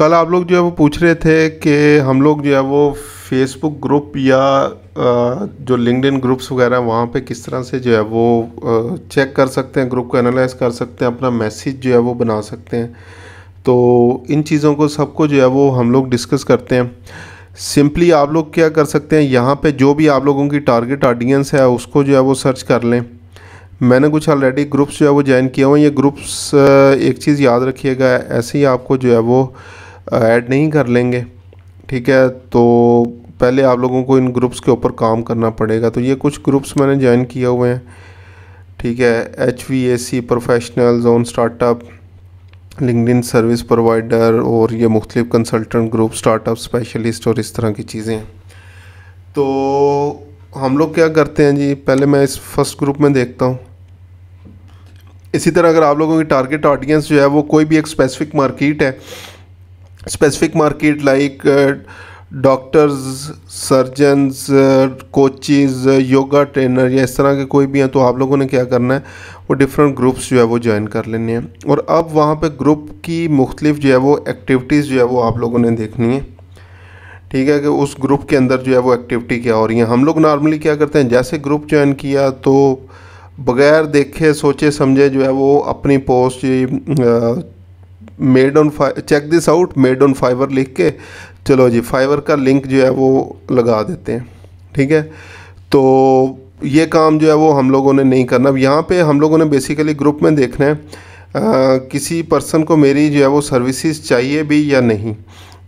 कल आप लोग जो है वो पूछ रहे थे कि हम लोग जो है वो फेसबुक ग्रुप या जो लिंकड ग्रुप्स वगैरह वहाँ पे किस तरह से जो है वो चेक कर सकते हैं ग्रुप को एनालाइज कर सकते हैं, अपना मैसेज जो है वो बना सकते हैं। तो इन चीज़ों को सबको जो है वो हम लोग डिस्कस करते हैं। सिंपली आप लोग क्या कर सकते हैं, यहाँ पे जो भी आप लोगों की टारगेट ऑडियंस है, उसको जो है वो सर्च कर लें। मैंने कुछ ऑलरेडी ग्रुप्स जो है वो ज्वाइन किए हुए ये ग्रुप्स एक चीज़ याद रखिएगा, ऐसे ही आपको जो है वो ऐड नहीं कर लेंगे, ठीक है? तो पहले आप लोगों को इन ग्रुप्स के ऊपर काम करना पड़ेगा। तो ये कुछ ग्रुप्स मैंने ज्वाइन किए हुए हैं, ठीक है? H V A C professional zone startup LinkedIn service provider और ये मुख्तलिफ़ कंसल्टेंट ग्रुप स्टार्टअप स्पेशलिस्ट और इस तरह की चीज़ें तो हम लोग क्या करते हैं जी? पहले मैं इस फ़र्स्ट ग्रुप में देखता हूँ। इसी तरह अगर आप लोगों की टारगेट ऑडियंस जो है वो कोई भी एक स्पेसिफिक मार्केट है specific market like doctors surgeons coaches yoga trainer या इस तरह के कोई भी हैं तो आप लोगों ने क्या करना है, वो डिफरेंट ग्रुप्स जो है, वो ज्वाइन कर लेने हैं। और अब वहाँ पे ग्रुप की मुख्तलिफ़ जो है, वो एक्टिविटीज़ जो है, वो आप लोगों ने देखनी है। ठीक है कि उस ग्रुप के अंदर जो है, वो एक्टिविटी क्या हो रही है। हम लोग नॉर्मली क्या करते हैं, जैसे ग्रुप ज्वाइन किया तो बगैर देखे, सोचे, समझे जो है, वो अपनी post made on fi check this out made on Fiverr लिख के चलो जी फाइवर का लिंक जो है वो लगा देते हैं ठीक है? तो ये काम जो है वो हम लोगों ने नहीं करना। अब यहाँ पे हम लोगों ने बेसिकली ग्रुप में देखना है आ, किसी पर्सन को मेरी जो है वो सर्विसेज़ चाहिए भी या नहीं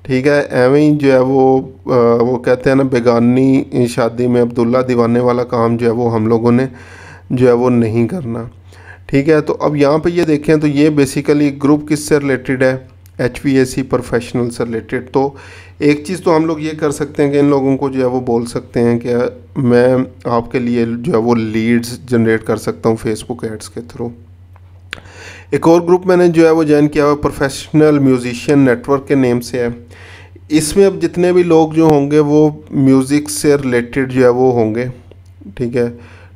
ठीक है? एवं ही जो है वो आ, वो कहते हैं ना बेगानी शादी में अब्दुल्ला दीवाने वाला काम जो है वो हम लोगों ने जो है वो नहीं करना। ठीक है तो अब यहाँ पे ये देखें तो ये बेसिकली ग्रुप किससे रिलेटेड है? H V A C professional से रिलेटेड तो एक चीज़ तो हम लोग ये कर सकते हैं कि इन लोगों को जो है वो बोल सकते हैं कि मैं आपके लिए जो है वो लीड्स जनरेट कर सकता हूँ फेसबुक एड्स के थ्रू एक और ग्रुप मैंने जो है वो ज्वाइन किया हुआ प्रोफेशनल म्यूजिशियन नेटवर्क के नेम से है। इसमें अब जितने भी लोग जो होंगे, वो म्यूज़िक से रिलेटेड जो है वो होंगे। ठीक है?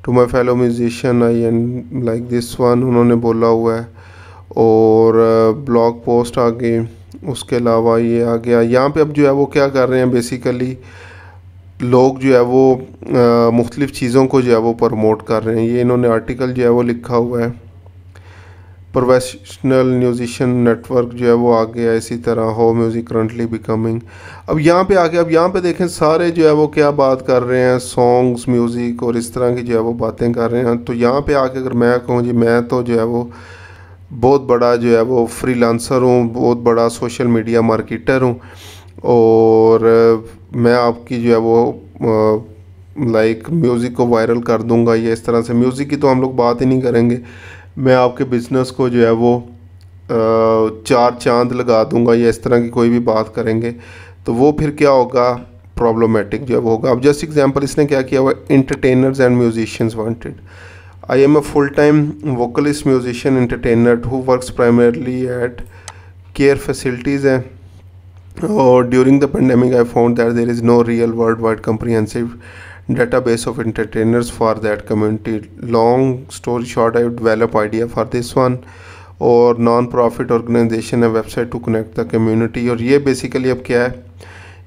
To my fellow musician I and like this one उन्होंने बोला हुआ है। और ब्लॉग पोस्ट आ गई उसके अलावा ये आ गया यहाँ पे अब जो है वो क्या कर रहे हैं बेसिकली लोग जो है वो मुख्तलिफ़ चीज़ों को जो है वो प्रमोट कर रहे हैं। ये इन्होंने आर्टिकल जो है वो लिखा हुआ है। प्रोफेशनल म्यूजिशियन नेटवर्क जो है वो आ गया इसी तरह हो, म्यूज़िक करंटली बिकमिंग अब यहाँ पे आ गया अब यहाँ पे देखें, सारे जो है वो क्या बात कर रहे हैं सॉन्ग्स म्यूज़िक और इस तरह की जो है वो बातें कर रहे हैं। तो यहाँ पे आके अगर मैं कहूँ जी, मैं तो जो है वो बहुत बड़ा जो है वो फ्रीलांसर हूँ, बहुत बड़ा सोशल मीडिया मार्केटर हूँ और मैं आपकी जो है वो लाइक म्यूज़िक को वायरल कर दूँगा या इस तरह से। म्यूज़िक की तो हम लोग बात ही नहीं करेंगे। मैं आपके बिज़नेस को जो है वो चार चाँद लगा दूँगा या इस तरह की कोई भी बात करेंगे तो वो फिर क्या होगा? प्रॉब्लमेटिक जो है वो होगा। अब जस्ट एग्जांपल इसने क्या किया हुआ? Entertainers and musicians wanted I am a full time vocalist musician entertainer who works primarily at care facilities हैं। और during the pandemic I found that there is no real worldwide comprehensive database of entertainers for that community. Long story short, I developed idea for this one और non profit organisation है website to connect the community और ये basically अब क्या है?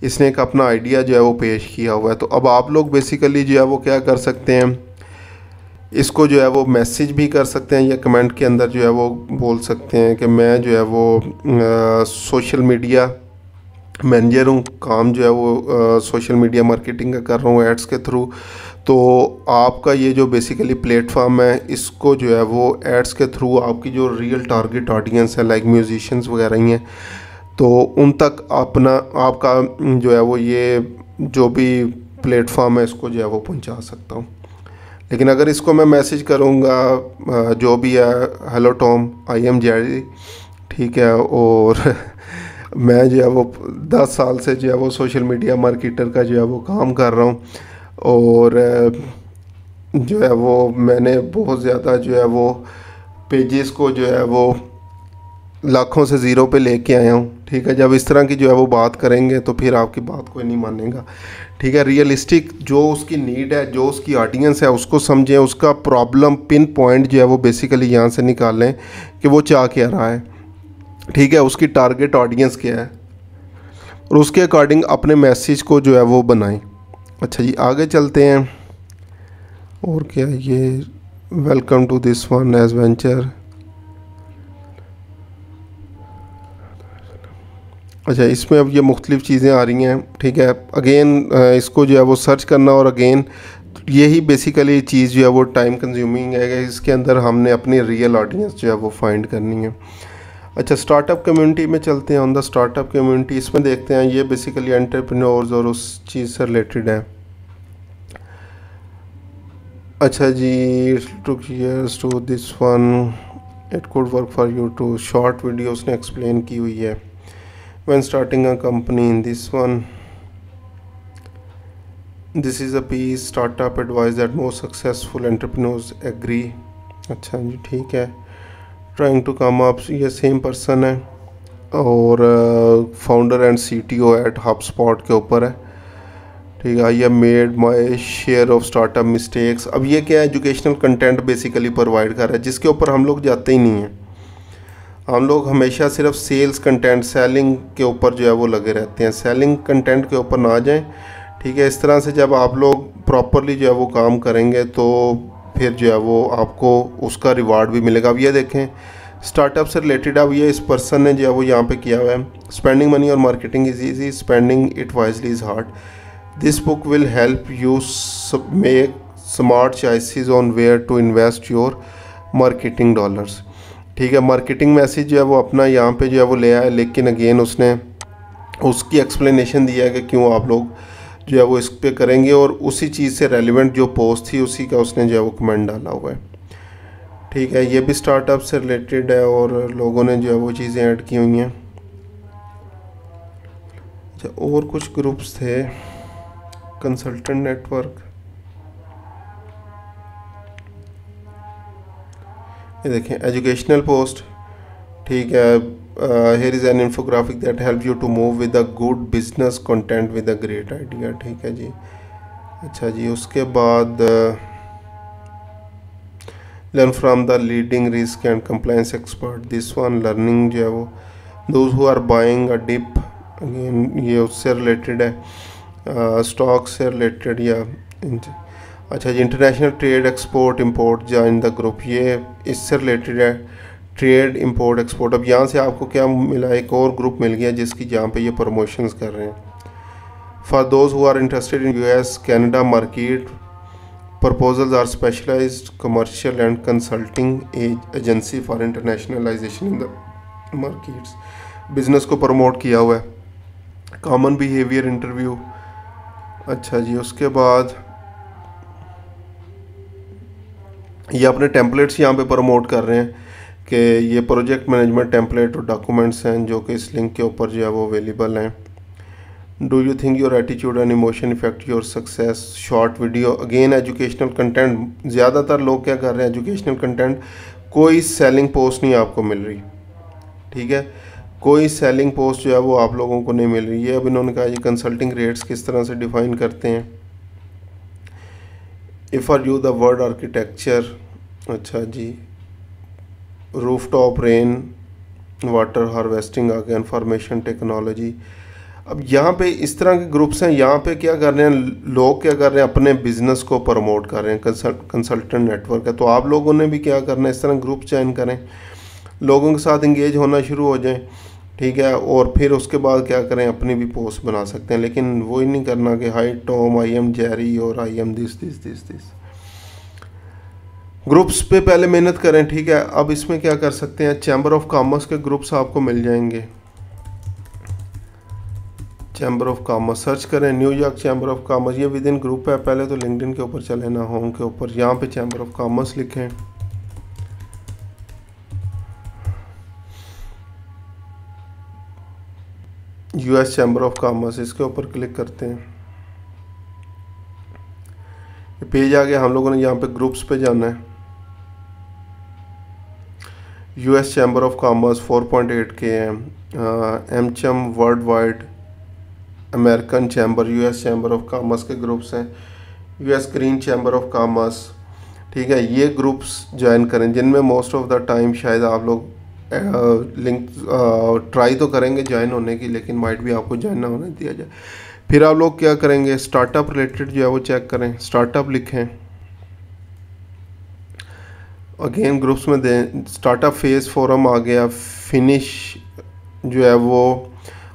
इसने एक अपना आइडिया जो है वो पेश किया हुआ है। तो अब आप लोग बेसिकली जो है वो क्या कर सकते हैं? इसको जो है वो मैसेज भी कर सकते हैं या कमेंट के अंदर जो है वो बोल सकते हैं कि मैं जो है वो सोशल मीडिया मैनेजर हूँ काम जो है वो सोशल मीडिया मार्केटिंग का कर रहा हूँ एड्स के थ्रू तो आपका ये जो बेसिकली प्लेटफॉर्म है, इसको जो है वो एड्स के थ्रू आपकी जो रियल टारगेट ऑडियंस है लाइक म्यूजिशंस वगैरह ही हैं तो उन तक अपना, आपका जो है वो ये जो भी प्लेटफॉर्म है, इसको जो है वो पहुँचा सकता हूँ। लेकिन अगर इसको मैं मैसेज करूँगा जो भी है hello Tom I am Jerry ठीक है, और मैं जो है वो दस साल से जो है वो सोशल मीडिया मार्केटर का जो है वो काम कर रहा हूँ। और जो है वो मैंने बहुत ज़्यादा जो है वो पेजेस को जो है वो लाखों से ज़ीरो पे लेके आया हूँ। ठीक है, जब इस तरह की जो है वो बात करेंगे तो फिर आपकी बात कोई नहीं मानेगा। ठीक है रियलिस्टिक जो उसकी नीड है, जो उसकी ऑडियंस है, उसको समझें, उसका प्रॉब्लम पिन पॉइंट जो है वो बेसिकली यहाँ से निकाल कि वो चाह क्या रहा है। ठीक है, उसकी टारगेट ऑडियंस क्या है? और उसके अकॉर्डिंग अपने मैसेज को जो है वो बनाएँ। अच्छा जी, आगे चलते हैं। और क्या ये? Welcome to this one age venture अच्छा इसमें अब ये मुख्तलिफ़ चीज़ें आ रही हैं, ठीक है। अगेन इसको जो है वो सर्च करना और अगेन यही बेसिकली चीज़ जो है वो टाइम कंज्यूमिंग है, इसके अंदर हमने अपनी रियल ऑडियंस जो है वो फाइंड करनी है। अच्छा स्टार्टअप कम्युनिटी में चलते हैं ऑन द स्टार्टअप कम्युनिटी इसमें देखते हैं, ये बेसिकली एंटरप्रेन्योर्स और उस चीज़ से रिलेटेड है। अच्छा जी took years to this one it could work for you to short video उसने एक्सप्लेन की हुई है। When starting a company in this one, this is a piece, startup advice that most successful entrepreneurs agree अच्छा जी, ठीक है। Trying to come up ये same person है और founder and C T O at HubSpot के ऊपर है। ठीक है I made my share of startup mistakes अब ये क्या एजुकेशनल कंटेंट बेसिकली प्रोवाइड कर रहा है, जिसके ऊपर हम लोग जाते ही नहीं हैं। हम लोग हमेशा सिर्फ़ सेल्स कंटेंट सेलिंग के ऊपर जो है वो लगे रहते हैं। सेलिंग कंटेंट के ऊपर ना जाएँ। ठीक है, इस तरह से जब आप लोग प्रॉपरली जो है वो काम करेंगे तो फिर जो है वो आपको उसका रिवार्ड भी मिलेगा। अब ये देखें स्टार्टअप से रिलेटेड अब ये इस पर्सन ने जो है वो यहाँ पे किया हुआ है। स्पेंडिंग मनी और marketing is easy spending it wisely is hard this book will help you make smart choices on where to invest your marketing dollars ठीक है मार्केटिंग मैसेज जो है वो अपना यहाँ पे जो है वो ले आया, लेकिन अगेन उसने, उसकी एक्सप्लेनेशन दिया है कि क्यों आप लोग जो है वो इस पर करेंगे और उसी चीज़ से रेलिवेंट जो पोस्ट थी उसी का उसने जो है वो कमेंट डाला हुआ है। ठीक है, ये भी स्टार्टअप से रिलेटेड है और लोगों ने जो है वो चीज़ें ऐड की हुई हैं। अच्छा और कुछ ग्रुप्स थे। कंसल्टेंट नेटवर्क ये देखें एजुकेशनल पोस्ट ठीक है here is an infographic that help you to move with a good business content with a great idea ठीक है जी? अच्छा जी उसके बाद learn from the leading risk and compliance expert this one learning जो है वो those who are buying a dip again ये उससे रिलेटेड है स्टॉक uh, से रिलेटेड या अच्छा जी international trade export import join the group ये इससे रिलेटेड है। ट्रेड इंपोर्ट एक्सपोर्ट अब यहाँ से आपको क्या मिला? एक और ग्रुप मिल गया जिसकी जहाँ पे ये प्रमोशंस कर रहे हैं। For those who are interested in US Canada market proposals are specialised commercial and consulting agency for internationalisation in the markets business को प्रमोट किया हुआ है। कॉमन बिहेवियर इंटरव्यू अच्छा जी, उसके बाद ये अपने टेम्पलेट्स यहाँ पे प्रमोट कर रहे हैं। कि ये प्रोजेक्ट मैनेजमेंट टेम्पलेट और डॉक्यूमेंट्स हैं जो कि इस लिंक के ऊपर जो है वो अवेलेबल हैं। Do you think your attitude and emotion affect your success short video again educational content ज़्यादातर लोग क्या कर रहे हैं एजुकेशनल कंटेंट कोई सेलिंग पोस्ट नहीं आपको मिल रही। ठीक है? कोई सेलिंग पोस्ट जो है वो आप लोगों को नहीं मिल रही। है अब इन्होंने कहा, ये कंसल्टिंग रेट्स किस तरह से डिफ़ाइन करते हैं। If are you the word architecture अच्छा जी roof top rain water harvesting आ गया इंफॉर्मेशन टेक्नोलॉजी अब यहाँ पे इस तरह के ग्रुप्स हैं, यहाँ पे क्या कर रहे हैं, लोग क्या कर रहे हैं, अपने बिज़नेस को प्रमोट कर रहे हैं कंसल्टेंट नेटवर्क है। तो आप लोगों ने भी क्या करना है, इस तरह ग्रुप ज्वाइन करें। लोगों के साथ इंगेज होना शुरू हो जाएँ, ठीक है, और फिर उसके बाद क्या करें, अपनी भी पोस्ट बना सकते हैं। लेकिन वो ही नहीं करना कि hi Tom I am Jerry और I am this this this this groups पे पहले मेहनत करें, ठीक है? अब इसमें क्या कर सकते हैं? चैम्बर ऑफ़ कॉमर्स के ग्रुप्स आपको मिल जाएँगे। चैम्बर ऑफ़ कॉमर्स सर्च करें New York chamber of commerce ये विद इन ग्रुप है। पहले तो लिंकडिन के ऊपर चले, ना होम के ऊपर। यहाँ पे चैम्बर ऑफ़ कॉमर्स लिखें। यूएस चैम्बर ऑफ़ कॉमर्स इसके ऊपर क्लिक करते हैं। पेज आ गया हम लोगों ने यहाँ पे ग्रुप्स पे जाना है। यूएस चैम्बर ऑफ़ कॉमर्स 4.8 के हैं एम चम world wide American chamber US chamber of commerce के ग्रुप्स हैं US green chamber of commerce ठीक है, ये ग्रुप्स ज्वाइन करें, जिनमें मोस्ट ऑफ़ द टाइम शायद आप लोग लिंक ट्राई तो करेंगे ज्वाइन होने की, लेकिन माइट भी आपको ज्वाइन ना होने दिया जाए। फिर आप लोग क्या करेंगे स्टार्टअप रिलेटेड जो है वो चेक करें स्टार्टअप लिखें। अगेन ग्रुप्स में दें स्टार्टअप फेस फोरम आ गया फिनिश जो है वो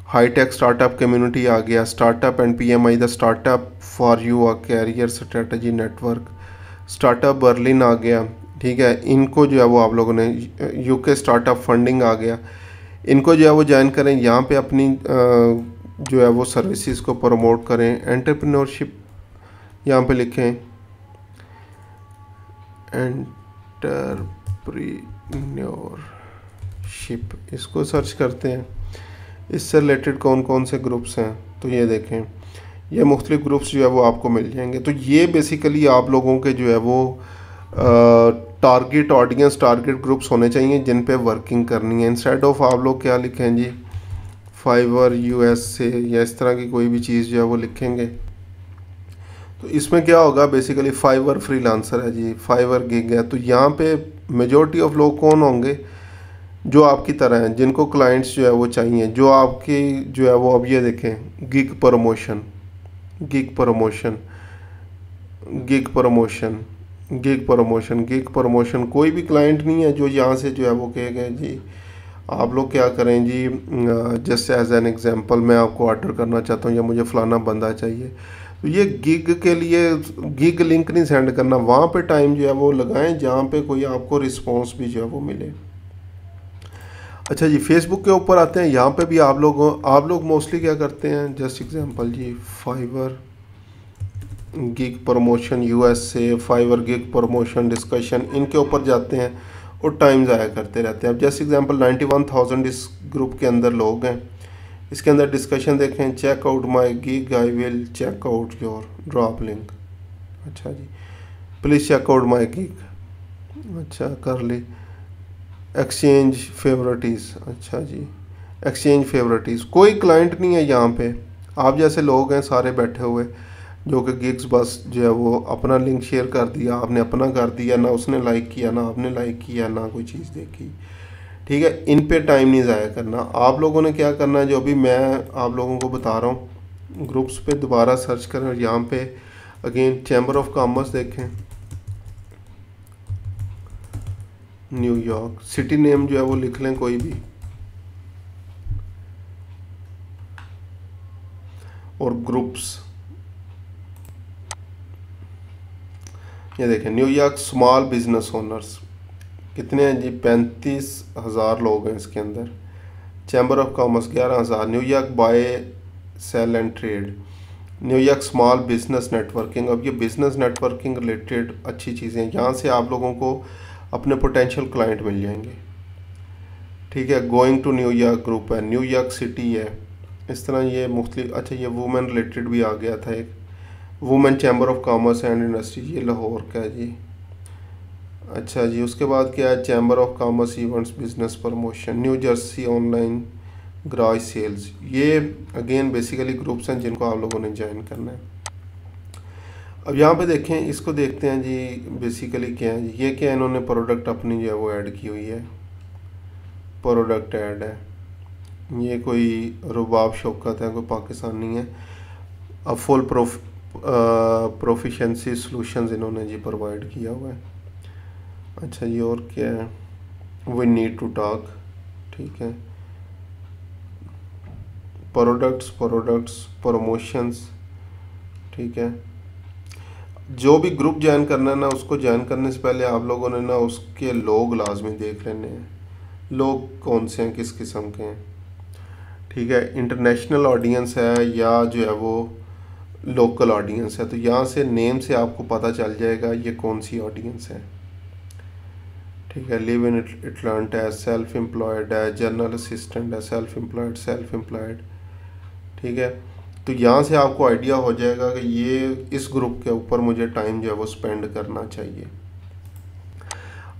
हाईटेक स्टार्टअप कम्युनिटी आ गया। Startup and PMI the startup for you a career strategy network startup Berlin आ गया, ठीक है? इनको जो है वो आप लोगों ने यूके स्टार्टअप फंडिंग आ गया। इनको जो है वो ज्वाइन करें, यहाँ पे अपनी जो है वो सर्विसेज़ को प्रमोट करें। एंटरप्रेन्योरशिप यहाँ पे लिखें। एंटरप्रीन्योरशिप इसको सर्च करते हैं। इससे रिलेटेड कौन कौन से ग्रुप्स हैं? तो ये देखें। ये मुख्तलिफ़ ग्रुप्स जो है वो आपको मिल जाएँगे। तो ये बेसिकली आप लोगों के जो है वो टारगेट ऑडियंस टारगेट ग्रुप्स होने चाहिए जिन पे वर्किंग करनी है। इंस्टेड ऑफ़ आप लोग क्या लिखें जी? फाइवर से या इस तरह की कोई भी चीज़ जो है वो लिखेंगे। तो इसमें क्या होगा बेसिकली फाइवर फ्री है जी फाइवर गिग है। तो यहाँ पे मेजोरिटी ऑफ़ लोग कौन होंगे? जो आपकी तरह हैं, जिनको क्लाइंट्स जो है वो चाहिए, जो आपकी जो है वो, अब ये देखें gig promotion gig promotion gig promotion gig promotion gig promotion कोई भी क्लाइंट नहीं है जो यहाँ से जो है वो कहे गए, जी, आप लोग क्या करें जी? जस्ट एज एन एग्जांपल मैं आपको ऑर्डर करना चाहता हूँ या मुझे फ़लाना बंदा चाहिए। तो ये गिग के लिए गिग लिंक नहीं सेंड करना। वहाँ पे टाइम जो है वो लगाएँ, जहाँ पे कोई आपको रिस्पॉन्स भी जो है वो मिले। अच्छा जी फेसबुक के ऊपर आते हैं। यहाँ पे भी आप लोग आप लोग मोस्टली क्या करते हैं? जस्ट एग्जांपल जी फाइवर गिग प्रमोशन यूएस से फाइवर गिग प्रमोशन डिस्कशन इनके ऊपर जाते हैं और टाइम ज़ाया करते रहते हैं। अब जस्ट एग्जांपल नाइन्टी इस ग्रुप के अंदर लोग हैं। इसके अंदर डिस्कशन देखें check out my gig I will check out your drop link अच्छा जी। Please check out my gig अच्छा कर ली। एक्सचेंज फेवरेटिस अच्छा जी। एक्सचेंज फेवरेटिस कोई क्लाइंट नहीं है यहाँ पे। आप जैसे लोग हैं, सारे बैठे हुए, जो कि गिग्स बस जो है वो अपना लिंक शेयर कर दिया, आपने अपना कर दिया, ना उसने लाइक किया, ना आपने लाइक किया, ना कोई चीज़ देखी। ठीक है, इन पे टाइम नहीं ज़ाया करना। आप लोगों ने क्या करना है, जो अभी मैं आप लोगों को बता रहा हूँ ग्रुप्स पे दोबारा सर्च करें और यहाँ पे अगेन चैम्बर ऑफ़ कॉमर्स देखें। न्यूयॉर्क सिटी नेम जो है वो लिख लें कोई भी। और ग्रुप्स ये देखें न्यूयॉर्क स्मॉल बिज़नेस ओनर्स कितने हैं जी? पैंतीस हज़ार लोग हैं इसके अंदर। चैम्बर ऑफ़ कॉमर्स ग्यारह हज़ार। New York buy sell and trade New York small business networking अब ये बिज़नेस नेटवर्किंग रिलेटेड अच्छी चीज़ें हैं। यहाँ से आप लोगों को अपने पोटेंशियल क्लाइंट मिल जाएँगे। ठीक है? Going to New York group है। न्यूयॉर्क सिटी है। इस तरह ये मुख्तलि अच्छा ये वुमेन रिलेटेड भी आ गया था एक। Women chamber of commerce and industry ये लाहौर का है जी। अच्छा जी, उसके बाद क्या है? Chamber of commerce events business promotion New Jersey online ग्राज sales ये अगेन बेसिकली ग्रुप्स हैं जिनको आप लोगों ने ज्वाइन करना है। अब यहाँ पे देखें, इसको देखते हैं जी बेसिकली क्या है? ये क्या इन्होंने प्रोडक्ट अपनी जो है वो ऐड की हुई है। प्रोडक्ट ऐड है। ये कोई रुबाब शौकत है, कोई पाकिस्तानी है। अब फुल प्रोफ प्रोफिशेंसी सॉल्यूशंस इन्होंने जी प्रोवाइड किया हुआ है। अच्छा ये और क्या है? वी नीड टू टॉक ठीक है? प्रोडक्ट्स प्रोडक्ट्स प्रमोशंस ठीक है? जो भी ग्रुप ज्वाइन करना है ना, उसको ज्वाइन करने से पहले आप लोगों ने ना उसके लोग लाजमी देख लेने हैं। लोग कौन से हैं, किस किस्म के हैं? ठीक है इंटरनेशनल ऑडियंस है या जो है वो लोकल ऑडियंस है तो यहाँ से नेम से आपको पता चल जाएगा ये कौन सी ऑडियंस है। ठीक है लिव इन इटलांट है सेल्फ एम्प्लॉयड है जर्नल असिस्टेंट है सेल्फ एम्प्लॉयड सेल्फ एम्प्लॉयड ठीक है? तो यहाँ से आपको आइडिया हो जाएगा कि ये इस ग्रुप के ऊपर मुझे टाइम जो है वो स्पेंड करना चाहिए।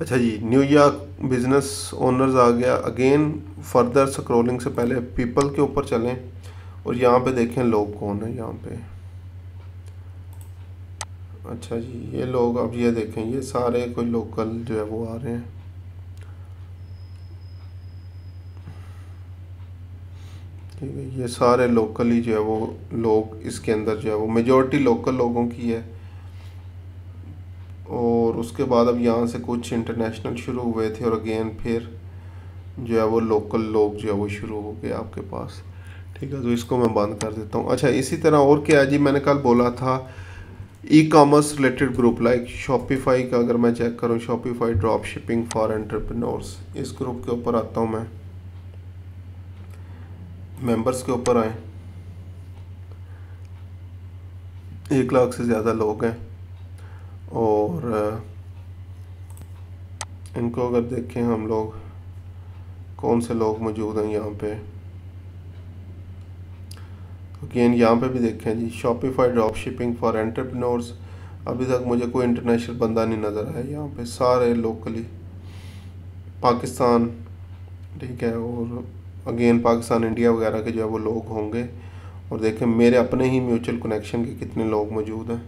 अच्छा जी न्यूयॉर्क बिज़नेस ओनर्स आ गया। अगेन फर्दर स्क्रोलिंग से पहले पीपल के ऊपर चलें और यहाँ पे देखें लोग कौन है यहाँ पे। अच्छा जी, ये लोग अब ये देखें, ये सारे कोई लोकल जो है वो आ रहे हैं। ठीक है, ये सारे लोकल ही जो है वो लोग इसके अंदर जो है वो मेजॉरिटी लोकल लोगों की है। और उसके बाद अब यहाँ से कुछ इंटरनेशनल शुरू हुए थे और अगेन फिर जो है वो लोकल लोग जो है वो शुरू हो गए आपके पास। ठीक है तो इसको मैं बंद कर देता हूँ। अच्छा इसी तरह और क्या है? जी, मैंने कल बोला था e-commerce related group like Shopify का अगर मैं चेक करूँ Shopify drop shipping for entrepreneurs इस ग्रुप के ऊपर आता हूँ मैं। मेंबर्स के ऊपर आए। एक लाख से ज़्यादा लोग हैं। और, इनको अगर देखें हम लोग, कौन से लोग मौजूद हैं यहाँ पे? अगेन यहाँ पे भी देखें जी Shopify drop shipping for entrepreneurs अभी तक मुझे कोई इंटरनेशनल बंदा नहीं नज़र आया यहाँ पे, सारे लोकली पाकिस्तान, ठीक है, और अगेन पाकिस्तान इंडिया वगैरह के जो है वो लोग होंगे। और देखें, मेरे अपने ही म्यूचुअल कनेक्शन के कितने लोग मौजूद हैं।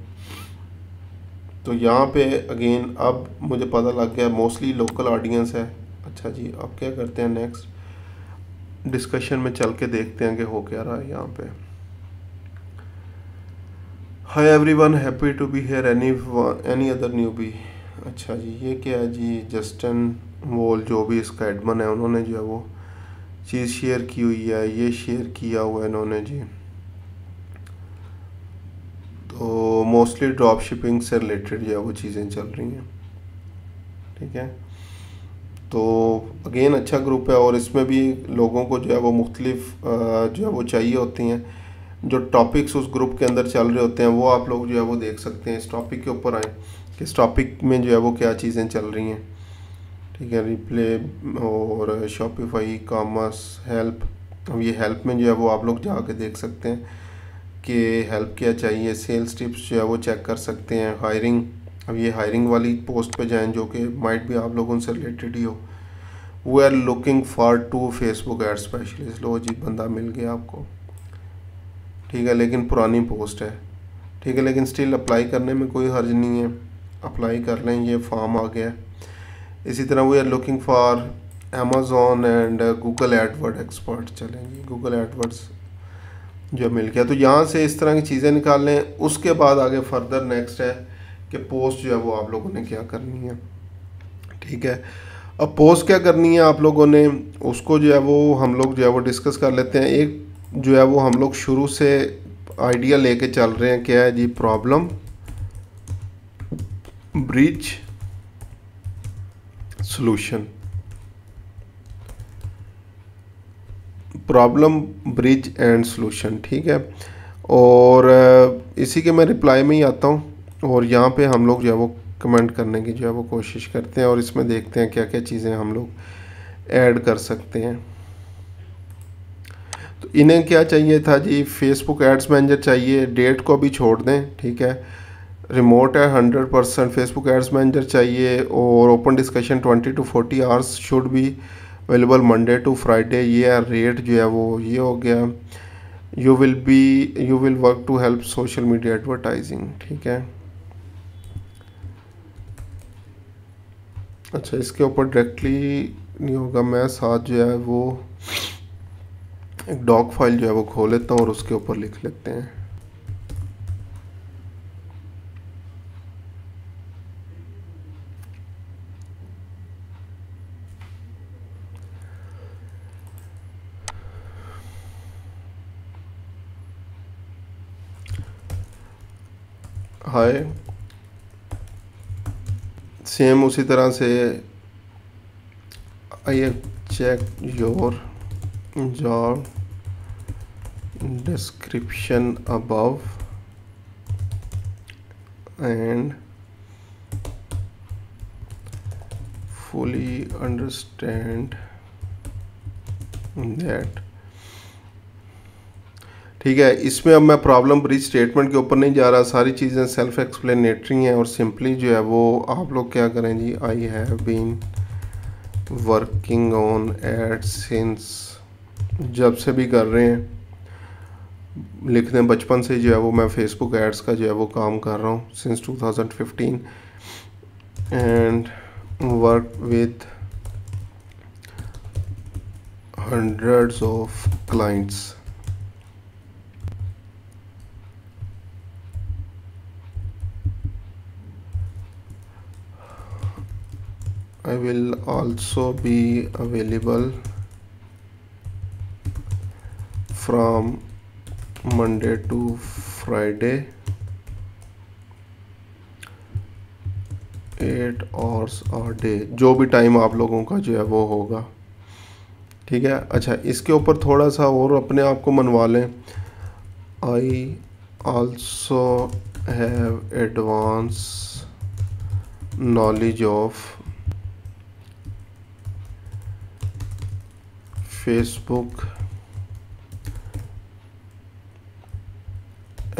तो यहाँ पे अगेन अब मुझे पता लग गया मोस्टली लोकल ऑडियंस है। अच्छा जी, अब क्या करते हैं नेक्स्ट डिस्कशन में चल के देखते हैं कि हो क्या रहा है यहाँ पे। Hi everyone happy to be here any any other newbie अच्छा जी, ये क्या है जी? जस्टन वॉल जो भी इसका एडमन है, उन्होंने जो है वो चीज़ शेयर की हुई है, ये शेयर किया हुआ है इन्होंने जी। तो मोस्टली ड्रॉप शिपिंग से रिलेटेड जो है वो चीज़ें चल रही हैं। ठीक है? तो अगेन अच्छा ग्रुप है और इसमें भी लोगों को जो है वो मुख्तलिफ़ जो है वो चाहिए होती हैं। जो टॉपिक्स उस ग्रुप के अंदर चल रहे होते हैं, वो आप लोग जो है वो देख सकते हैं। इस टॉपिक के ऊपर आए कि इस टॉपिक में जो है वो क्या चीज़ें चल रही हैं। ठीक है रिप्ले और शॉपिफाई कॉमर्स हेल्प अब ये हेल्प में जो है वो आप लोग जाके देख सकते हैं कि हेल्प क्या चाहिए। सेल्स टिप्स जो है वो चेक कर सकते हैं। हायरिंग अब ये हायरिंग वाली पोस्ट पे जाएँ, जो कि माइट भी आप लोगों से रिलेटेड ही हो। We are looking for to Facebook ad specialist लो जी, बंदा मिल गया आपको। ठीक है, लेकिन पुरानी पोस्ट है। ठीक है, लेकिन स्टिल अप्लाई करने में कोई हर्ज नहीं है। अप्लाई कर लें, ये फॉर्म आ गया इसी तरह we are looking for Amazon and Google AdWords expert चलेंगे। गूगल एडवर्ड्स जो मिल गया। तो यहाँ से इस तरह की चीज़ें निकाल लें। उसके बाद आगे फर्दर नेक्स्ट है कि पोस्ट जो है वो आप लोगों ने क्या करनी है। ठीक है? अब पोस्ट क्या करनी है आप लोगों ने? उसको जो है वो हम लोग जो है वो डिस्कस कर लेते हैं। एक जो है वो हम लोग शुरू से आइडिया लेके चल रहे हैं, क्या है जी problem bridge solution problem bridge and solution ठीक है? और इसी के मैं रिप्लाई में ही आता हूँ, और यहाँ पे हम लोग जो है वो कमेंट करने की जो है वो कोशिश करते हैं, और इसमें देखते हैं क्या क्या चीज़ें हम लोग ऐड कर सकते हैं। तो इन्हें क्या चाहिए था जी? फेसबुक एड्स मैनेजर चाहिए। डेट को भी छोड़ दें, ठीक है? रिमोट है hundred percent Facebook ads manager चाहिए और open discussion twenty to forty hours should भी अवेलेबल मंडे टू फ्राइडे ये रेट जो है वो, ये हो गया। You will be you will work to help social media advertising ठीक है? अच्छा इसके ऊपर डायरेक्टली नहीं होगा। मैं साथ जो है वो एक डॉक फ़ाइल जो है वो खोल लेता हूँ और उसके ऊपर लिख लेते हैं। हाय। सेम उसी तरह से I check your job. Description above and fully understand that. ठीक है, इसमें अब मैं प्रॉब्लम ब्रिज स्टेटमेंट के ऊपर नहीं जा रहा। सारी चीज़ें सेल्फ एक्सप्लेनेटरी हैं और सिंपली जो है वो आप लोग क्या करें जी? I have been working on ad since जब से भी कर रहे हैं। लिखने, बचपन से जो है वो मैं फेसबुक एड्स का जो है वो काम कर रहा हूँ since 2015 and work with hundreds of clients I will also be available from Monday to Friday eight hours a day जो भी टाइम आप लोगों का जो है वो होगा। ठीक है? अच्छा इसके ऊपर थोड़ा सा और अपने आप को मनवा लें। I also have advance knowledge of Facebook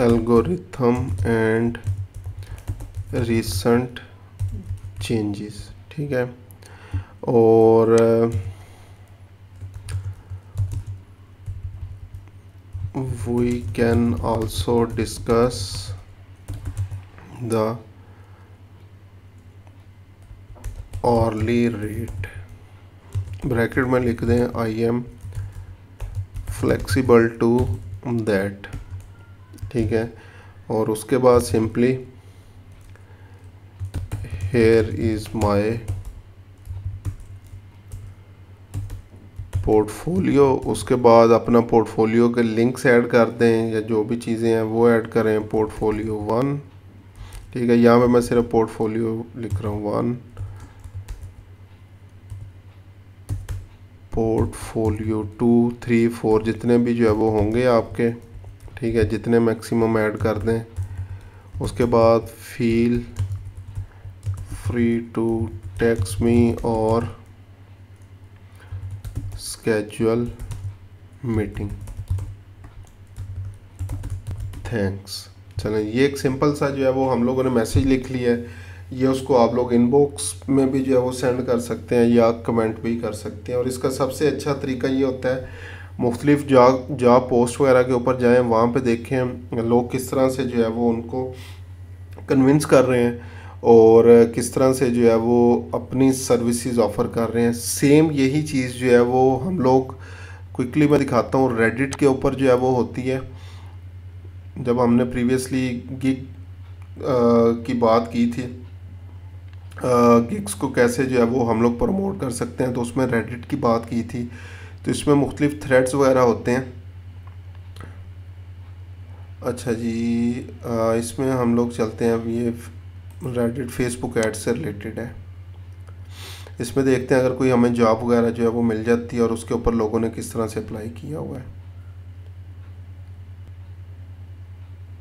algorithm and recent changes ठीक है? और we can also discuss the hourly rate bracket में लिख दें I am flexible to that ठीक है। और उसके बाद simply here is my portfolio उसके बाद अपना पोर्टफोलियो के लिंक्स ऐड कर दें या जो भी चीज़ें हैं वो ऐड करें पोर्टफोलियो वन ठीक है, यहाँ पे मैं सिर्फ़ पोर्टफोलियो लिख रहा हूँ one portfolio two three four जितने भी जो है वो होंगे आपके। ठीक है, जितने मैक्सिमम ऐड कर दें। उसके बाद feel free to text me और schedule मीटिंग थैंक्स चलें, ये एक सिंपल सा जो है, वो हम लोगों ने मैसेज लिख लिया है। ये उसको आप लोग इनबॉक्स में भी जो है, वो सेंड कर सकते हैं या कमेंट भी कर सकते हैं। और इसका सबसे अच्छा तरीका ये होता है मुख्तलिफ़ जॉब जॉब पोस्ट वगैरह के ऊपर जाएँ, वहाँ पर देखें लोग किस तरह से जो है वो उनको कन्विंस कर रहे हैं और किस तरह से जो है वो अपनी सर्विसेज़ ऑफ़र कर रहे हैं। सेम यही चीज़ जो है वो हम लोग क्विकली मैं दिखाता हूँ रेडिट के ऊपर जो है वो होती है। जब हमने प्रीवियसली गिग की बात की थी गिग्स को कैसे जो है वो हम लोग प्रमोट कर सकते हैं तो उसमें रेडिट की बात की थी। तो इसमें मुख्तलिफ़ थ्रेड्स वगैरह होते हैं। अच्छा जी आ, इसमें हम लोग चलते हैं। अब ये रेडिट फेसबुक एड से रिलेटेड है। इसमें देखते हैं अगर कोई हमें जॉब वगैरह जो है वो मिल जाती है और उसके ऊपर लोगों ने किस तरह से अप्लाई किया हुआ है।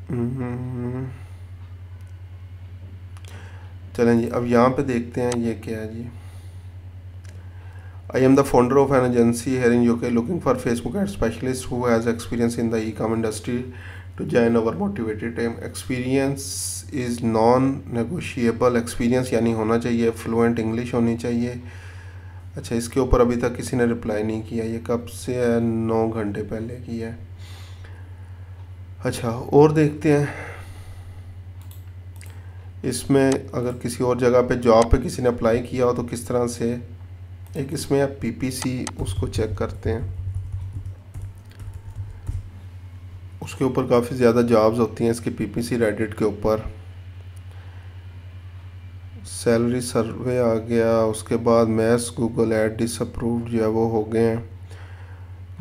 हम्म। चलें जी अब यहाँ पे देखते हैं ये क्या है जी। The founder of an agency here in UK looking for Facebook ad specialist who has experience in the e-com industry to join our motivated team experience is non negotiable experience यानी होना चाहिए फ्लुएंट इंग्लिश होनी चाहिए। अच्छा इसके ऊपर अभी तक किसी ने रिप्लाई नहीं किया। ये कब से है? नौ घंटे पहले की है। अच्छा और देखते हैं। इसमें अगर किसी और जगह पे जॉब पे किसी ने अप्लाई किया हो तो किस तरह से एक इसमें आप पीपीसी उसको चेक करते हैं। उसके ऊपर काफ़ी ज़्यादा जॉब्स होती हैं इसके पीपीसी रेडिट के ऊपर। सैलरी सर्वे आ गया, उसके बाद मैथ्स गूगल एड डिसअप्रूव्ड जो है वो हो गए हैं।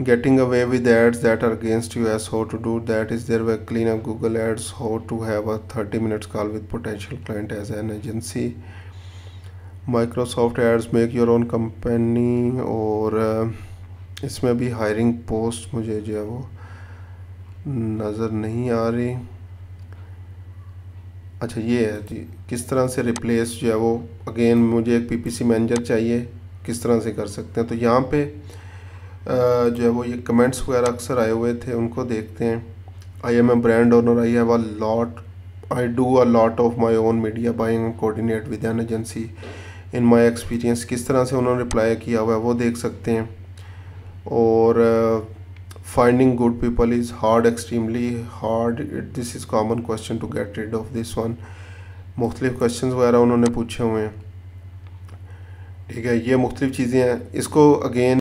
Getting away with ads that are against US how to do that is their way clean up Google ads how to have a thirty minutes call with potential client as an agency Microsoft ads make your own company और इसमें भी hiring post मुझे जो है वो नज़र नहीं आ रही। अच्छा ये है जी किस तरह से रिप्लेस जो है वो अगेन मुझे एक पीपीसी मैनेजर चाहिए, किस तरह से कर सकते हैं? तो यहाँ पे जो है वो ये कमेंट्स वगैरह अक्सर आए हुए थे, उनको देखते हैं। I am a brand owner I have a lot I do a lot of my own media buying coordinate with an agency in my experience, किस तरह से उन्होंने रिप्लाई किया हुआ है, वो देख सकते हैं। और finding good people is hard extremely hard it this is common question to get rid of this one मुख्तलिफ़ क्वेश्चन वगैरह उन्होंने पूछे हुए हैं। ठीक है, ये मुख्तलिफ़ चीज़ें हैं। इसको अगेन